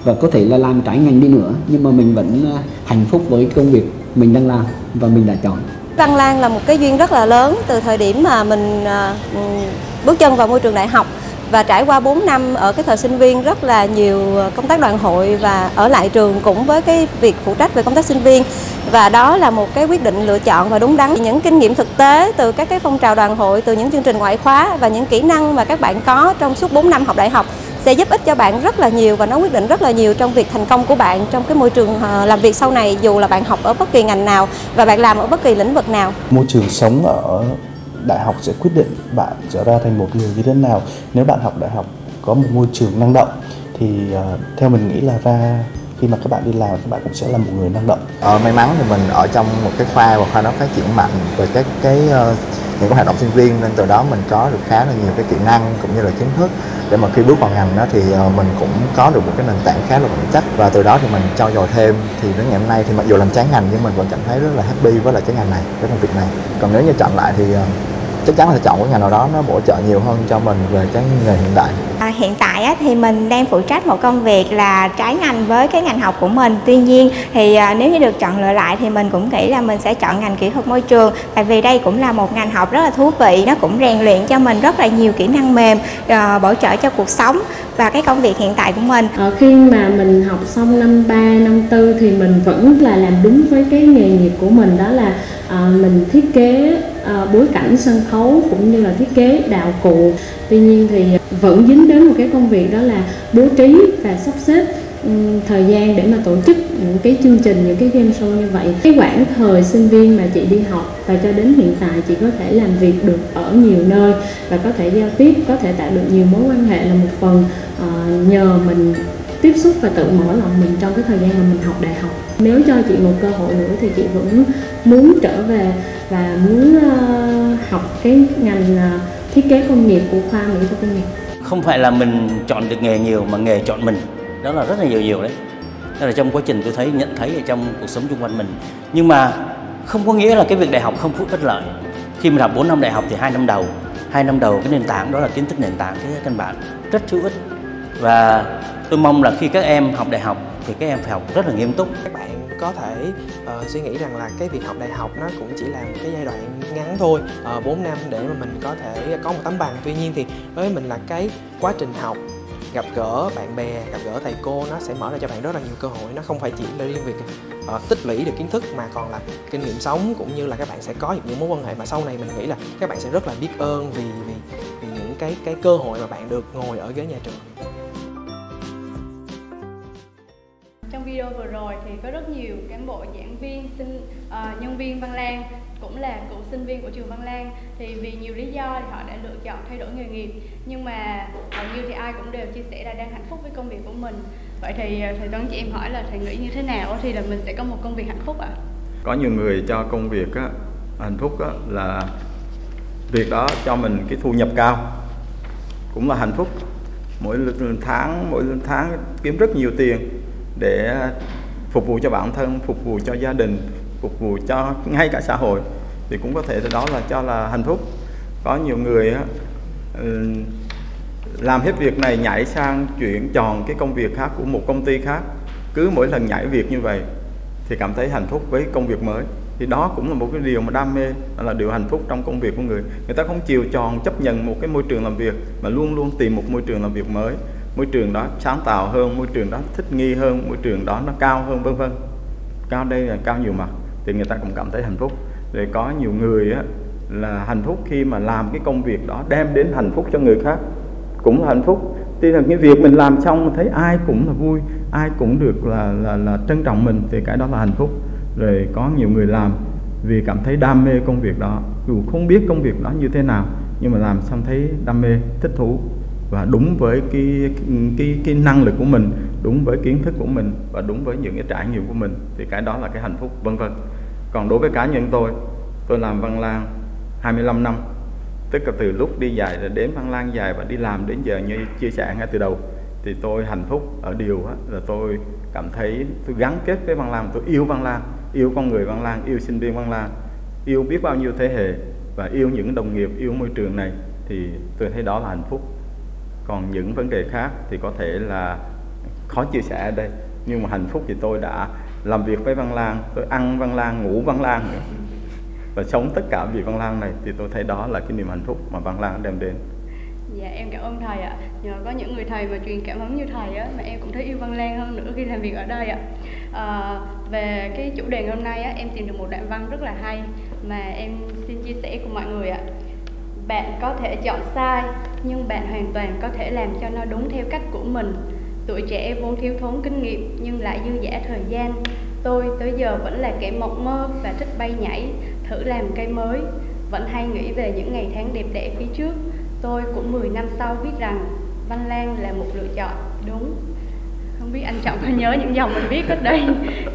và có thể là làm trái ngành đi nữa, nhưng mà mình vẫn ờ, hạnh phúc với công việc mình đang làm và mình đã chọn. Văn Lan là một cái duyên rất là lớn từ thời điểm mà mình ờ, ừ, bước chân vào môi trường đại học và trải qua 4 năm ở cái thời sinh viên, rất là nhiều ờ, công tác đoàn hội và ở lại trường cũng với cái việc phụ trách về công tác sinh viên. Và đó là một cái quyết định lựa chọn và đúng đắn. Những kinh nghiệm thực tế từ các cái phong trào đoàn hội, từ những chương trình ngoại khóa và những kỹ năng mà các bạn có trong suốt 4 năm học đại học sẽ giúp ích cho bạn rất là nhiều và nó quyết định rất là nhiều trong việc thành công của bạn trong cái môi trường ờ, làm việc sau này dù là bạn học ở bất kỳ ngành nào và bạn làm ở bất kỳ lĩnh vực nào. Môi trường sống ở đại học sẽ quyết định bạn trở ra thành một người như thế nào. Nếu bạn học đại học có một môi trường năng động thì uh, theo mình nghĩ là ra khi mà các bạn đi làm các bạn cũng sẽ là một người năng động. Ờ, may mắn thì mình ở trong một cái khoa và khoa nó phát triển mạnh về các cái uh, những cái hoạt động sinh viên, nên từ đó mình có được khá là nhiều cái kỹ năng cũng như là kiến thức để mà khi bước vào ngành đó thì ờ, mình cũng có được một cái nền tảng khá là vững chắc. Và từ đó thì mình trau dồi thêm. Thì đến ngày hôm nay thì mặc dù làm trái ngành nhưng mình vẫn cảm thấy rất là happy với lại cái ngành này, cái công việc này. Còn nếu như chọn lại thì ờ, chắc chắn là chọn cái ngành nào đó nó bổ trợ nhiều hơn cho mình về cái nghề hiện tại à, hiện tại á, thì mình đang phụ trách một công việc là trái ngành với cái ngành học của mình. Tuy nhiên thì à, nếu như được chọn lựa lại thì mình cũng nghĩ là mình sẽ chọn ngành kỹ thuật môi trường tại vì đây cũng là một ngành học rất là thú vị nó cũng rèn luyện cho mình rất là nhiều kỹ năng mềm à, bổ trợ cho cuộc sống và cái công việc hiện tại của mình. À, khi mà mình học xong năm 3, năm tư thì mình vẫn là làm đúng với cái nghề nghiệp của mình đó là à, mình thiết kế Ờ, bối cảnh sân khấu cũng như là thiết kế đạo cụ. Tuy nhiên thì vẫn dính đến một cái công việc đó là bố trí và sắp xếp um, thời gian để mà tổ chức những cái chương trình những cái game show như vậy. Cái quãng thời sinh viên mà chị đi học và cho đến hiện tại chị có thể làm việc được ở nhiều nơi và có thể giao tiếp có thể tạo được nhiều mối quan hệ là một phần uh, nhờ mình tiếp xúc và tự mở lòng mình trong cái thời gian mà mình học đại học nếu cho chị một cơ hội nữa thì chị vẫn muốn trở về và muốn uh, học cái ngành uh, thiết kế công nghiệp của khoa mỹ thuật công nghiệp. Không phải là mình chọn được nghề nhiều mà nghề chọn mình. Đó là rất là nhiều nhiều đấy. Đó là trong quá trình tôi thấy nhận thấy ở trong cuộc sống xung quanh mình. Nhưng mà không có nghĩa là cái việc đại học không phút bất lợi. Khi mình học 4 năm đại học thì hai năm đầu hai năm đầu cái nền tảng đó là kiến thức nền tảng cái căn bản rất hữu ích. Và tôi mong là khi các em học đại học thì các em phải học rất là nghiêm túc. Các bạn có thể uh, suy nghĩ rằng là cái việc học đại học nó cũng chỉ là một cái giai đoạn ngắn thôi. Ờ, uh, 4 năm để mà mình có thể có một tấm bằng. Tuy nhiên thì với mình là cái quá trình học gặp gỡ bạn bè gặp gỡ thầy cô nó sẽ mở ra cho bạn rất là nhiều cơ hội. Nó không phải chỉ là riêng việc uh, tích lũy được kiến thức mà còn là kinh nghiệm sống cũng như là các bạn sẽ có những mối quan hệ. Mà sau này mình nghĩ là các bạn sẽ rất là biết ơn vì vì, vì những cái cái cơ hội mà bạn được ngồi ở ghế nhà trường. Video vừa rồi thì có rất nhiều cán bộ giảng viên sinh uh, nhân viên Văn Lang cũng là cựu sinh viên của trường Văn Lang. Thì vì nhiều lý do thì họ đã lựa chọn thay đổi nghề nghiệp. Nhưng mà hầu như thì ai cũng đều chia sẻ là đang hạnh phúc với công việc của mình. Vậy thì ờ, thầy Tuấn chị em hỏi là thầy nghĩ như thế nào thì là mình sẽ có một công việc hạnh phúc ạ? À? có nhiều người cho công việc á, hạnh phúc á, là việc đó cho mình cái thu nhập cao. Cũng là hạnh phúc. Mỗi tháng mỗi tháng kiếm rất nhiều tiền để phục vụ cho bản thân, phục vụ cho gia đình, phục vụ cho ngay cả xã hội, thì cũng có thể đó là cho là hạnh phúc. Có nhiều người ừ, làm hết việc này nhảy sang chuyển chọn cái công việc khác của một công ty khác, cứ mỗi lần nhảy việc như vậy thì cảm thấy hạnh phúc với công việc mới. Thì đó cũng là một cái điều mà đam mê là điều hạnh phúc trong công việc của người. Người ta không chiều tròn chấp nhận một cái môi trường làm việc, mà luôn luôn tìm một môi trường làm việc mới môi trường đó sáng tạo hơn, môi trường đó thích nghi hơn, môi trường đó nó cao hơn, vân vân. Cao đây là cao nhiều mặt, thì người ta cũng cảm thấy hạnh phúc. Rồi có nhiều người á, là hạnh phúc khi mà làm cái công việc đó, đem đến hạnh phúc cho người khác. Cũng là hạnh phúc. Thì là cái việc mình làm xong thấy ai cũng là vui, ai cũng được là là là trân trọng mình, thì cái đó là hạnh phúc. Rồi có nhiều người làm vì cảm thấy đam mê công việc đó. Dù không biết công việc đó như thế nào, nhưng mà làm xong thấy đam mê, thích thú và đúng với cái cái cái năng lực của mình đúng với kiến thức của mình và đúng với những cái trải nghiệm của mình thì cái đó là cái hạnh phúc vân vân. Còn đối với cá nhân tôi tôi làm văn lang 25 năm tức là từ lúc đi dài rồi đến văn lang dài và đi làm đến giờ như chia sẻ ngay từ đầu thì tôi hạnh phúc ở điều đó, là tôi cảm thấy tôi gắn kết với văn lang tôi yêu văn lang yêu con người văn lang yêu sinh viên văn lang yêu biết bao nhiêu thế hệ và yêu những đồng nghiệp yêu môi trường này thì tôi thấy đó là hạnh phúc còn những vấn đề khác thì có thể là khó chia sẻ ở đây nhưng mà hạnh phúc thì tôi đã làm việc với Văn Lang tôi ăn Văn Lang ngủ Văn Lang nữa và sống tất cả vì Văn Lang này thì tôi thấy đó là cái niềm hạnh phúc mà Văn Lang đem đến Dạ em cảm ơn thầy ạ. Nhờ có những người thầy mà truyền cảm hứng như thầy á mà em cũng thấy yêu Văn Lang hơn nữa khi làm việc ở đây ạ. À, về cái chủ đề hôm nay á em tìm được một đoạn văn rất là hay mà em xin chia sẻ cùng mọi người ạ. Bạn có thể chọn sai nhưng bạn hoàn toàn có thể làm cho nó đúng theo cách của mình. Tuổi trẻ vốn thiếu thốn kinh nghiệm nhưng lại dư dả thời gian. Tôi tới giờ vẫn là kẻ mộng mơ và thích bay nhảy, thử làm cây mới, vẫn hay nghĩ về những ngày tháng đẹp đẽ phía trước Tôi cũng 10 năm sau biết rằng Văn Lang là một lựa chọn đúng không biết anh Trọng có nhớ những dòng mình viết cách đây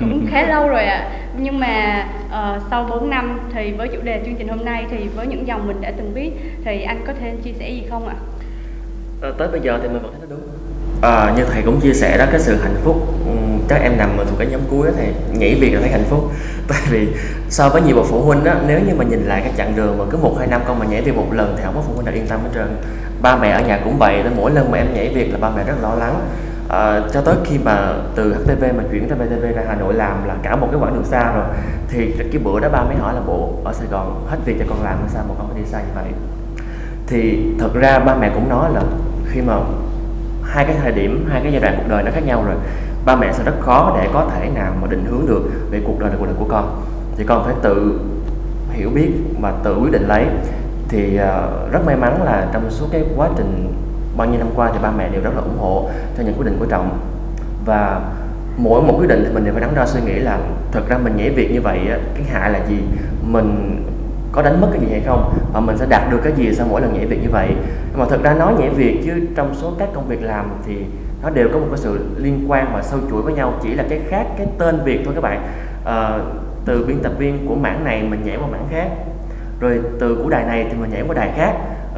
cũng khá lâu rồi ạ à. nhưng mà uh, sau 4 năm thì với chủ đề chương trình hôm nay thì với những dòng mình đã từng viết thì anh có thể chia sẻ gì không ạ? À, tới bây giờ thì mình vẫn thấy nó đúng à, như thầy cũng chia sẻ đó cái sự hạnh phúc ừ, các em nằm ở thuộc cái nhóm cuối đó thì nhảy việc là thấy hạnh phúc tại vì so với nhiều bậc phụ huynh đó nếu như mà nhìn lại cái chặng đường mà cứ một hai năm con mà nhảy việc một lần thì không có phụ huynh nào yên tâm hết trơn ba mẹ ở nhà cũng vậy nên mỗi lần mà em nhảy việc là ba mẹ rất lo lắng à, cho tới khi mà từ HTV mà chuyển ra VTV ra Hà Nội làm là cả một cái quãng đường xa rồi. Thì cái bữa đó ba mới hỏi là bộ ở Sài Gòn hết việc cho con làm sao mà con phải đi xa như vậy? Thì thật ra ba mẹ cũng nói là khi mà hai cái thời điểm hai cái giai đoạn cuộc đời nó khác nhau rồi ba mẹ sẽ rất khó để có thể nào mà định hướng được về cuộc đời là cuộc đời của con. Thì con phải tự hiểu biết và tự quyết định lấy. Thì uh, rất may mắn là trong suốt cái quá trình bao nhiêu năm qua thì ba mẹ đều rất là ủng hộ cho những quyết định của trọng và mỗi một quyết định thì mình đều phải đắn đo suy nghĩ là thật ra mình nhảy việc như vậy cái hại là gì? Mình có đánh mất cái gì hay không? Và mình sẽ đạt được cái gì sau mỗi lần nhảy việc như vậy? Nhưng mà thật ra nói nhảy việc chứ trong số các công việc làm thì nó đều có một cái sự liên quan và sâu chuỗi với nhau. Chỉ là cái khác cái tên việc thôi các bạn. À, từ biên tập viên của mảng này mình nhảy qua mảng khác. Rồi từ của đài này thì mình nhảy qua đài khác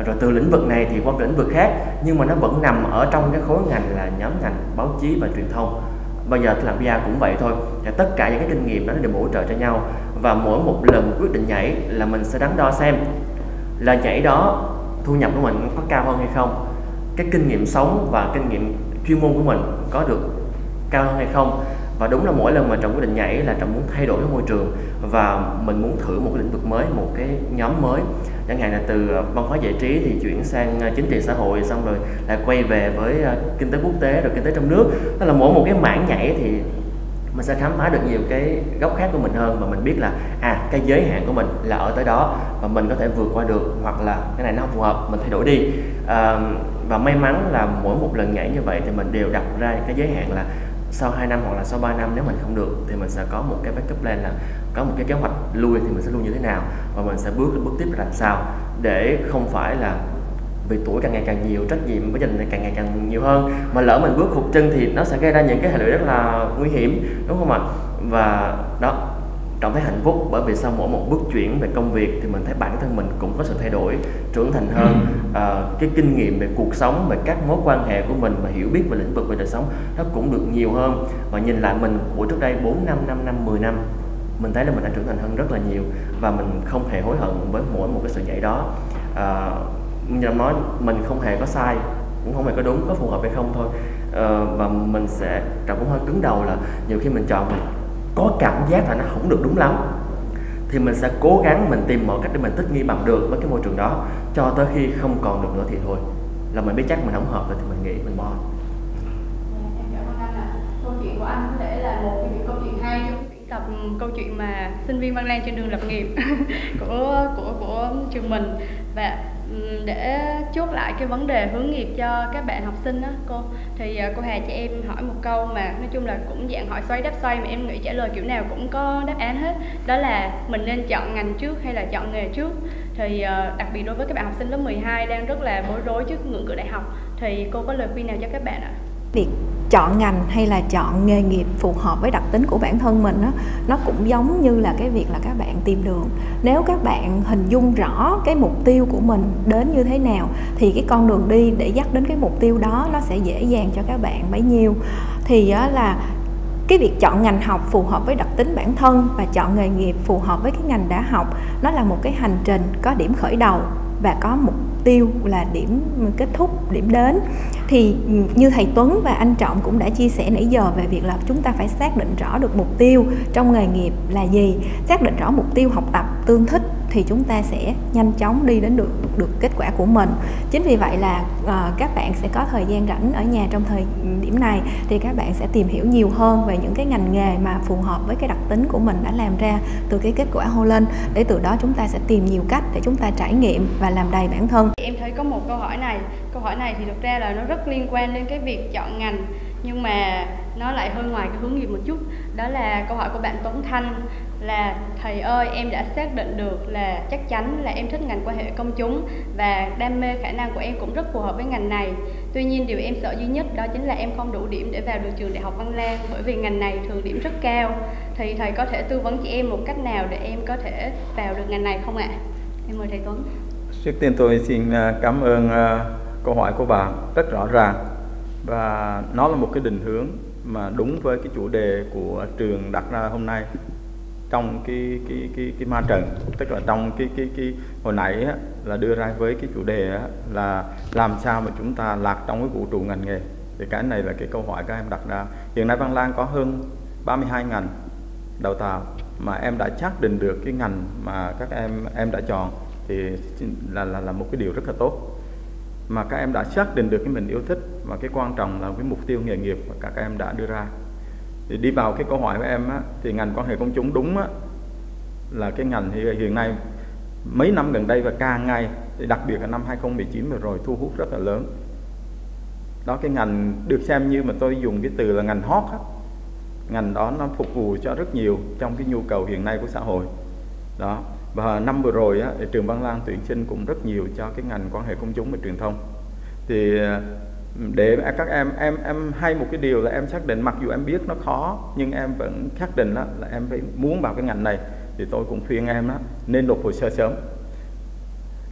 rồi từ lĩnh vực này thì qua lĩnh vực khác, nhưng mà nó vẫn nằm ở trong cái khối ngành là nhóm ngành báo chí và truyền thông. Bây giờ làm PR cũng vậy thôi, và tất cả những cái kinh nghiệm đó đều bổ trợ cho nhau. Và mỗi một lần quyết định nhảy là mình sẽ đắn đo xem là nhảy đó thu nhập của mình có cao hơn hay không, cái kinh nghiệm sống và kinh nghiệm chuyên môn của mình có được cao hơn hay không. Và đúng là mỗi lần mà trọng quyết định nhảy là trọng muốn thay đổi cái môi trường và mình muốn thử một cái lĩnh vực mới, một cái nhóm mới chẳng hạn là từ ờ, văn hóa giải trí thì chuyển sang ờ, chính trị xã hội xong rồi lại quay về với ờ, kinh tế quốc tế rồi kinh tế trong nước. Tức là mỗi một cái mảng nhảy thì mình sẽ khám phá được nhiều cái góc khác của mình hơn và mình biết là à cái giới hạn của mình là ở tới đó và mình có thể vượt qua được hoặc là cái này nó không phù hợp mình thay đổi đi. À, và may mắn là mỗi một lần nhảy như vậy thì mình đều đặt ra cái giới hạn là sau 2 năm hoặc là sau 3 năm nếu mình không được thì mình sẽ có một cái backup plan là có một cái kế hoạch lui thì mình sẽ lui như thế nào và mình sẽ bước bước tiếp là làm sao để không phải là vì tuổi càng ngày càng nhiều trách nhiệm với gia đình càng ngày càng nhiều hơn mà lỡ mình bước hụt chân thì nó sẽ gây ra những cái hệ lụy rất là nguy hiểm đúng không ạ? Và đó trọng thấy hạnh phúc bởi vì sau mỗi một bước chuyển về công việc thì mình thấy bản thân mình cũng có sự thay đổi trưởng thành hơn. Uh, cái kinh nghiệm về cuộc sống về các mối quan hệ của mình và hiểu biết về lĩnh vực về đời sống nó cũng được nhiều hơn. Và nhìn lại mình của trước đây 4 năm 5 năm 10 năm mình thấy là mình đã trưởng thành hơn rất là nhiều và mình không hề hối hận với mỗi một cái sự dạy đó. À, như nói mình không hề có sai cũng không hề có đúng có phù hợp hay không thôi. À, và mình sẽ trọng cũng hơi cứng đầu là nhiều khi mình chọn mình có cảm giác là nó không được đúng lắm thì mình sẽ cố gắng mình tìm mọi cách để mình thích nghi bằng được với cái môi trường đó cho tới khi không còn được nữa thì thôi. Là mình biết chắc mình không hợp rồi thì mình nghĩ mình bỏ. Câu chuyện của anh có thể là một cái câu chuyện hay. chứ tập câu chuyện mà sinh viên Văn Lan trên đường lập nghiệp của của của trường mình. Và để chốt lại cái vấn đề hướng nghiệp cho các bạn học sinh đó cô, thì à, cô Hà cho em hỏi một câu mà nói chung là cũng dạng hỏi xoay đáp xoay mà em nghĩ trả lời kiểu nào cũng có đáp án hết. Đó là mình nên chọn ngành trước hay là chọn nghề trước? Thì à, đặc biệt đối với các bạn học sinh lớp 12 đang rất là bối rối trước ngưỡng cửa đại học, thì cô có lời khuyên nào cho các bạn ạ? Việc chọn ngành hay là chọn nghề nghiệp phù hợp với đặc tính của bản thân mình đó, nó cũng giống như là cái việc là các bạn tìm đường. Nếu các bạn hình dung rõ cái mục tiêu của mình đến như thế nào thì cái con đường đi để dắt đến cái mục tiêu đó nó sẽ dễ dàng cho các bạn bấy nhiêu. Thì là cái việc chọn ngành học phù hợp với đặc tính bản thân và chọn nghề nghiệp phù hợp với cái ngành đã học nó là một cái hành trình có điểm khởi đầu và có mục tiêu là điểm kết thúc điểm đến thì ừ, như thầy Tuấn và anh Trọng cũng đã chia sẻ nãy giờ về việc là chúng ta phải xác định rõ được mục tiêu trong nghề nghiệp là gì, xác định rõ mục tiêu học tập, tương thích thì chúng ta sẽ nhanh chóng đi đến được được kết quả của mình. Chính vì vậy là uh, các bạn sẽ có thời gian rảnh ở nhà trong thời điểm này thì các bạn sẽ tìm hiểu nhiều hơn về những cái ngành nghề mà phù hợp với cái đặc tính của mình đã làm ra từ cái kết quả hô lên để từ đó chúng ta sẽ tìm nhiều cách để chúng ta trải nghiệm và làm đầy bản thân. Em thấy có một câu hỏi này câu hỏi này thì thực ra là nó rất liên quan đến cái việc chọn ngành nhưng mà nó lại hơi ngoài cái hướng nghiệp một chút. Đó là câu hỏi của bạn Tuấn Thanh là, thầy ơi, em đã xác định được là chắc chắn là em thích ngành quan hệ công chúng và đam mê khả năng của em cũng rất phù hợp với ngành này. Tuy nhiên, điều em sợ duy nhất đó chính là em không đủ điểm để vào được trường đại học văn lang, bởi vì ngành này thường điểm rất cao. Thì thầy có thể tư vấn cho em một cách nào để em có thể vào được ngành này không ạ? Em mời thầy Tuấn. Trước tiên tôi xin à, cảm ơn à, câu hỏi của bạn rất rõ ràng. Và nó là một cái định hướng mà đúng với cái chủ đề của trường đặt ra hôm nay trong cái cái cái cái ma trận. Tức là trong cái cái cái hồi nãy á, là đưa ra với cái chủ đề á, là làm sao mà chúng ta lạc trong cái vũ trụ ngành nghề. Thì cái này là cái câu hỏi các em đặt ra. Hiện nay Văn Lang có hơn 32 ngành đào tạo mà em đã xác định được cái ngành mà các em em đã chọn thì là là là một cái điều rất là tốt. Mà các em đã xác định được cái mình yêu thích và cái quan trọng là cái mục tiêu nghề nghiệp mà các em đã đưa ra thì đi vào cái câu hỏi của em á, thì ngành quan hệ công chúng đúng á, là cái ngành hiện, hiện nay mấy năm gần đây và càng ngày thì đặc biệt là năm 2019 vừa rồi thu hút rất là lớn. Đó cái ngành được xem như mà tôi dùng cái từ là ngành hot á. ngành đó nó phục vụ cho rất nhiều trong cái nhu cầu hiện nay của xã hội. Đó và năm vừa rồi á, thì trường Văn Lang tuyển sinh cũng rất nhiều cho cái ngành quan hệ công chúng và truyền thông. Thì để à, các em em em hay một cái điều là em xác định mặc dù em biết nó khó nhưng em vẫn xác định đó, là em phải muốn vào cái ngành này. Thì tôi cũng khuyên em đó, nên nộp hồ sơ sớm.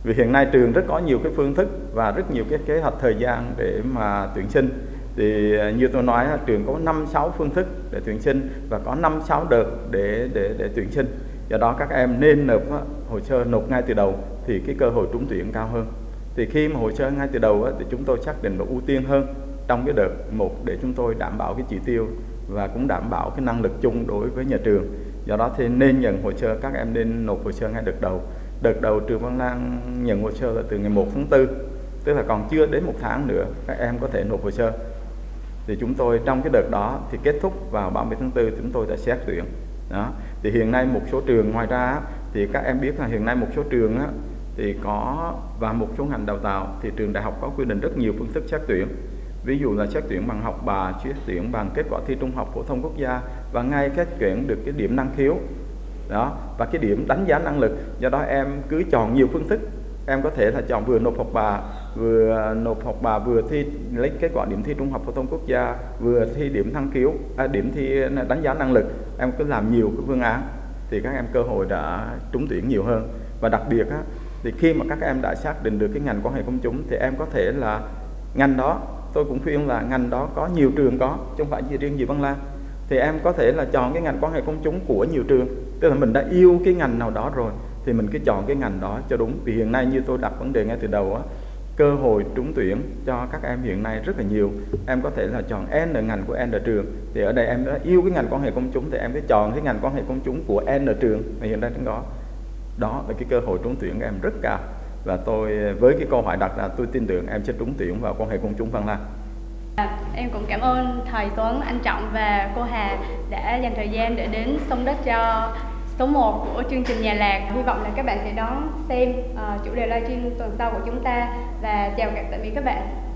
Vì hiện nay trường rất có nhiều cái phương thức và rất nhiều cái kế hoạch thời gian để mà tuyển sinh. Thì à, như tôi nói trường có năm sáu phương thức để tuyển sinh và có năm sáu đợt để để để tuyển sinh. Do đó các em nên nộp hồ sơ nộp ngay từ đầu thì cái cơ hội trúng tuyển cao hơn thì khi mà hồ sơ ngay từ đầu thì chúng tôi xác định và ưu tiên hơn trong cái đợt một để chúng tôi đảm bảo cái chỉ tiêu và cũng đảm bảo cái năng lực chung đối với nhà trường. Do đó thì nên nhận hồ sơ các em nên nộp hồ sơ ngay đợt đầu. Đợt đầu trường Văn Lang nhận hồ sơ là từ ngày 1 tháng 4 tức là còn chưa đến một tháng nữa các em có thể nộp hồ sơ. Thì chúng tôi trong cái đợt đó thì kết thúc vào 30 tháng 4 chúng tôi đã xét tuyển. Đó thì hiện nay một số trường ngoài ra thì các em biết là hiện nay một số trường á, thì có và một số ngành đào tạo thì trường đại học có quy định rất nhiều phương thức xét tuyển. Ví dụ là xét tuyển bằng học bà xét tuyển bằng kết quả thi trung học phổ thông quốc gia và ngay xét tuyển được cái điểm năng khiếu. Đó và cái điểm đánh giá năng lực. Do đó em cứ chọn nhiều phương thức. Em có thể là chọn vừa nộp học bà vừa nộp học bà vừa thi lấy kết quả điểm thi trung học phổ thông quốc gia vừa thi điểm thăng khiếu à, điểm thi đánh giá năng lực. Em cứ làm nhiều cái phương án thì các em cơ hội đã trúng tuyển nhiều hơn. Và đặc biệt á, thì khi mà các em đã xác định được cái ngành quan hệ công chúng thì em có thể là ngành đó, tôi cũng khuyên là ngành đó có nhiều trường có, chứ không phải chỉ riêng gì Văn Lang. Thì em có thể là chọn cái ngành quan hệ công chúng của nhiều trường. Tức là mình đã yêu cái ngành nào đó rồi, thì mình cứ chọn cái ngành đó cho đúng. Vì hiện nay như tôi đặt vấn đề ngay từ đầu á, cơ hội trúng tuyển cho các em hiện nay rất là nhiều. Em có thể là chọn n ngành của n trường. Thì ở đây em đã yêu cái ngành quan hệ công chúng thì em cứ chọn cái ngành quan hệ công chúng của n trường mà hiện nay đang có đó là cái cơ hội trúng tuyển của em rất cao và tôi với cái câu hỏi đặt ra tôi tin tưởng em sẽ trúng tuyển vào quan hệ công chúng Văn Lang dạ, Em cũng cảm ơn thầy Tuấn, anh Trọng và cô Hà đã dành thời gian để đến sông đất cho số 1 của chương trình Nhà Lạc. Hy vọng là các bạn sẽ đón xem uh, chủ đề livestream tuần sau của chúng ta và chào các tạm biệt các bạn.